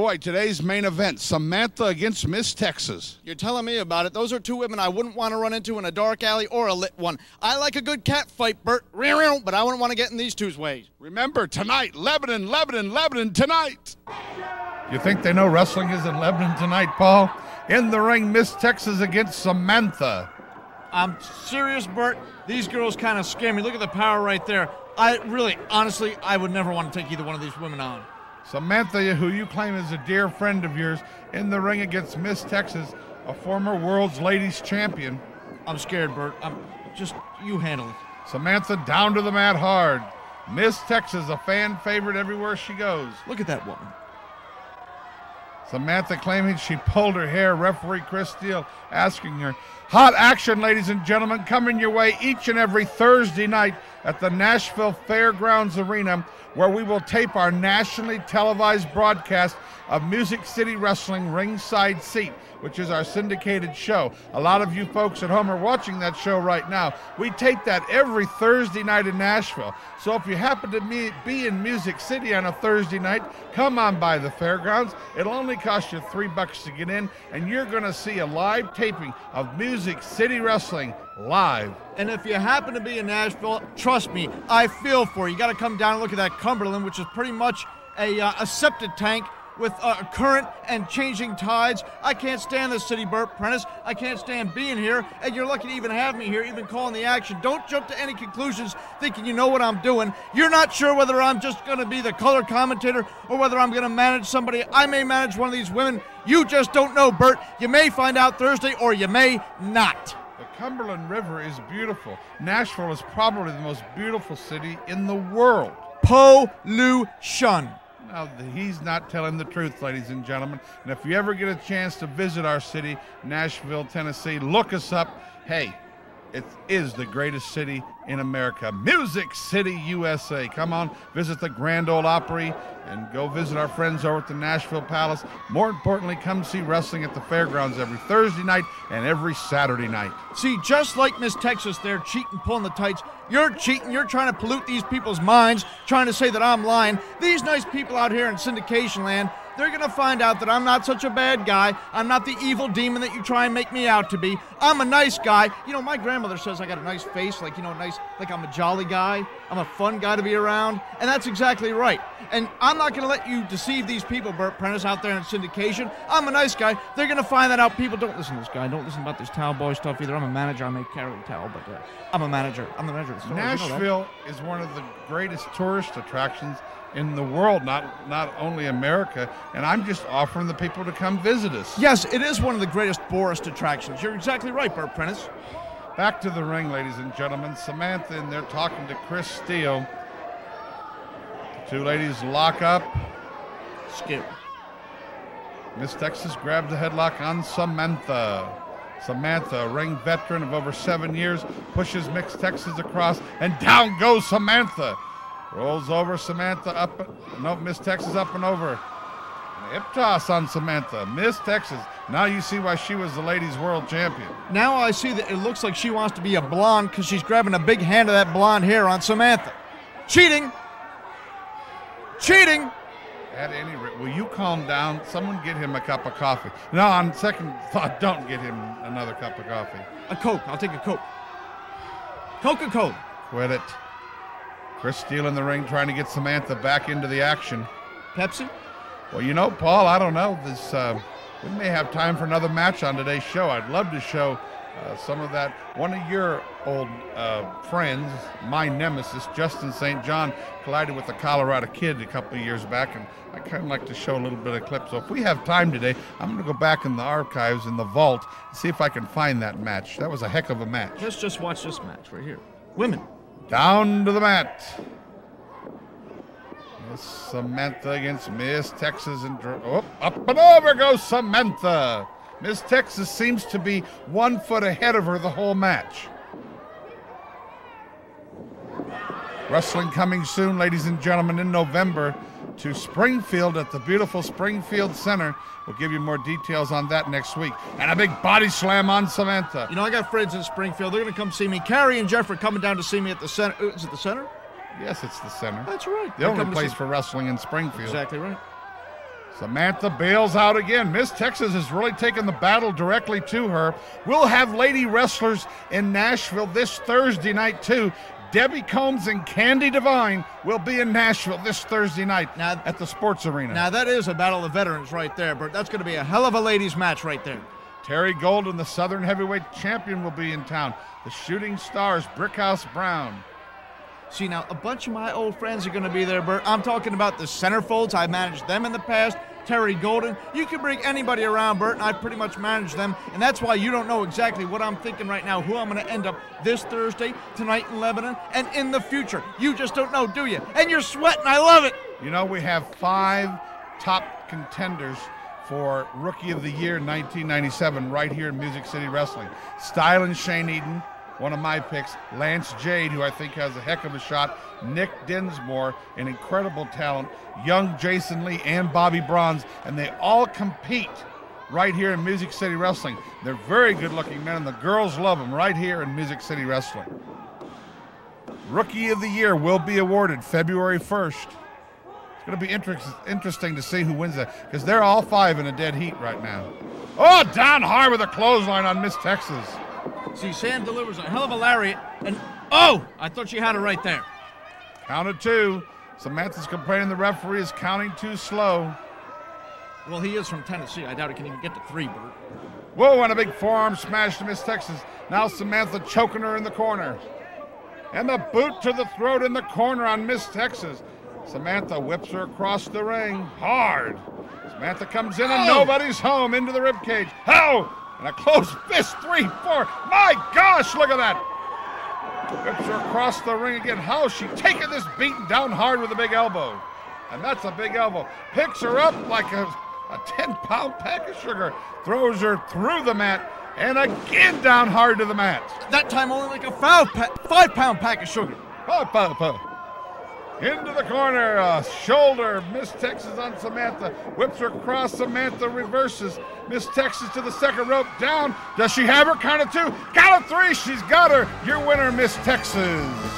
Boy, today's main event Samantha against Miss Texas. You're telling me about it. Those are two women I wouldn't want to run into in a dark alley or a lit one. I like a good cat fight, Bert, but I wouldn't want to get in these two's ways. Remember, tonight, Lebanon, Lebanon, Lebanon, tonight. You think they know wrestling is in Lebanon tonight, Paul? In the ring, Miss Texas against Samantha. I'm serious, Bert. These girls kind of scare me. Look at the power right there. I really, honestly, I would never want to take either one of these women on. Samantha, who you claim is a dear friend of yours, in the ring against Miss Texas, a former world's ladies champion. I'm scared, Bert. I'm just you handle it. Samantha down to the mat hard. Miss Texas, a fan favorite everywhere she goes. Look at that woman. Samantha claiming she pulled her hair. Referee Chris Steele asking her. Hot action, ladies and gentlemen, coming your way each and every Thursday night at the Nashville Fairgrounds Arena where we will tape our nationally televised broadcast of Music City Wrestling Ringside Seat, which is our syndicated show. A lot of you folks at home are watching that show right now. We tape that every Thursday night in Nashville. So if you happen to be in Music City on a Thursday night, come on by the fairgrounds. It'll only cost you three bucks to get in, and you're going to see a live taping of Music City Wrestling live. And if you happen to be in Nashville, trust me, I feel for you. You got to come down and look at that Cumberland, which is pretty much a, uh, a septic tank with uh, current and changing tides. I can't stand this city, Bert Prentice. I can't stand being here, and you're lucky to even have me here, even calling the action. Don't jump to any conclusions thinking you know what I'm doing. You're not sure whether I'm just going to be the color commentator or whether I'm going to manage somebody. I may manage one of these women. You just don't know, Bert. You may find out Thursday, or you may not. The Cumberland River is beautiful. Nashville is probably the most beautiful city in the world. Pollution. He's not telling the truth, ladies and gentlemen. And if you ever get a chance to visit our city, Nashville, Tennessee, look us up. Hey, it is the greatest city in America. Music City, USA. Come on, visit the Grand Ole Opry and go visit our friends over at the Nashville Palace. More importantly, come see wrestling at the fairgrounds every Thursday night and every Saturday night. See, just like Miss Texas there cheating, pulling the tights, you're cheating. You're trying to pollute these people's minds, trying to say that I'm lying. These nice people out here in syndication land, they're going to find out that I'm not such a bad guy. I'm not the evil demon that you try and make me out to be. I'm a nice guy. You know, my grandmother says I got a nice face, like, you know, nice, like I'm a jolly guy. I'm a fun guy to be around. And that's exactly right. And I'm not going to let you deceive these people, Bert Prentice, out there in syndication. I'm a nice guy. They're going to find that out. People don't listen to this guy. Don't listen about this towel boy stuff either. I'm a manager. I make carry a towel, but uh, I'm a manager. I'm the manager. Nashville you know is one of the greatest tourist attractions in the world, not not only America. And I'm just offering the people to come visit us. Yes, it is one of the greatest tourist attractions. You're exactly right, Bert Prentice. Back to the ring, ladies and gentlemen. Samantha and they're talking to Chris Steele. The two ladies lock up. Skip. Miss Texas grabs the headlock on Samantha. Samantha, a ring veteran of over seven years, pushes Miss Texas across, and down goes Samantha. Rolls over Samantha up. No, Miss Texas up and over. Hip toss on Samantha. Miss Texas. Now you see why she was the ladies' world champion. Now I see that it looks like she wants to be a blonde because she's grabbing a big hand of that blonde hair on Samantha. Cheating. Cheating. At any rate, will you calm down? Someone get him a cup of coffee. No, on second thought, don't get him another cup of coffee. A Coke. I'll take a Coke. Coca Cola. Quit it. Chris Steele in the ring trying to get Samantha back into the action. Pepsi? Well, you know, Paul, I don't know. This uh, we may have time for another match on today's show. I'd love to show uh, some of that. One of your old uh, friends, my nemesis, Justin St. John, collided with a Colorado kid a couple of years back, and I kind of like to show a little bit of clip. So if we have time today, I'm going to go back in the archives in the vault and see if I can find that match. That was a heck of a match. Let's just watch this match right here. Women. Down to the mat. Miss Samantha against Miss Texas and oh, up and over goes Samantha. Miss Texas seems to be one foot ahead of her the whole match. Wrestling coming soon, ladies and gentlemen, in November to Springfield at the beautiful Springfield Center. We'll give you more details on that next week. And a big body slam on Samantha. You know, I got friends in Springfield. They're going to come see me. Carrie and Jeff are coming down to see me at the center. Uh, is it the center? Yes, it's the center. That's right. The only place for wrestling in Springfield. Exactly right. Samantha bails out again. Miss Texas has really taken the battle directly to her. We'll have lady wrestlers in Nashville this Thursday night, too. Debbie Combs and Candy Devine will be in Nashville this Thursday night Now- at the Sports Arena. Now that is a battle of veterans right there, Bert. That's going to be a hell of a ladies match right there. Terry Golden, the Southern Heavyweight Champion, will be in town. The Shooting Stars, Brickhouse Brown. See, now a bunch of my old friends are going to be there, Bert. I'm talking about the centerfolds. I managed them in the past. Terry Golden. You can bring anybody around, Bert, and I pretty much manage them. And that's why you don't know exactly what I'm thinking right now, who I'm going to end up this Thursday, tonight in Lebanon, and in the future. You just don't know, do you? And you're sweating. I love it. You know, we have five top contenders for Rookie of the Year 1997 right here in Music City Wrestling. Style and Shane Eden, one of my picks. Lance Jade, who I think has a heck of a shot. Nick Dinsmore, an incredible talent. Young Jason Lee and Bobby Bronze, and they all compete right here in Music City Wrestling. They're very good looking men, and the girls love them right here in Music City Wrestling. Rookie of the Year will be awarded February 1st. It's going to be inter- interesting to see who wins that because they're all five in a dead heat right now. Oh, down hard with a clothesline on Miss Texas. See, Sam delivers a hell of a lariat, and oh, I thought she had it right there. Counted two. Samantha's complaining the referee is counting too slow. Well, he is from Tennessee. I doubt he can even get to three, Bert. Whoa, and a big forearm smash to Miss Texas. Now Samantha choking her in the corner. And the boot to the throat in the corner on Miss Texas. Samantha whips her across the ring hard. Samantha comes in and Oh! nobody's home into the ribcage. How? And a close fist, three, four. My gosh, look at that. Whips her across the ring again. How's she taking this beating down hard with a big elbow? And that's a big elbow. Picks her up like a, a 10 pound pack of sugar. Throws her through the mat and again down hard to the mat. That time only like a five, pa- five pound pack of sugar. Pa. Into the corner, uh, shoulder. Miss Texas on Samantha. Whips her across. Samantha reverses. Miss Texas to the second rope. Down. Does she have her? Count of two. Count of three. She's got her. Your winner, Miss Texas.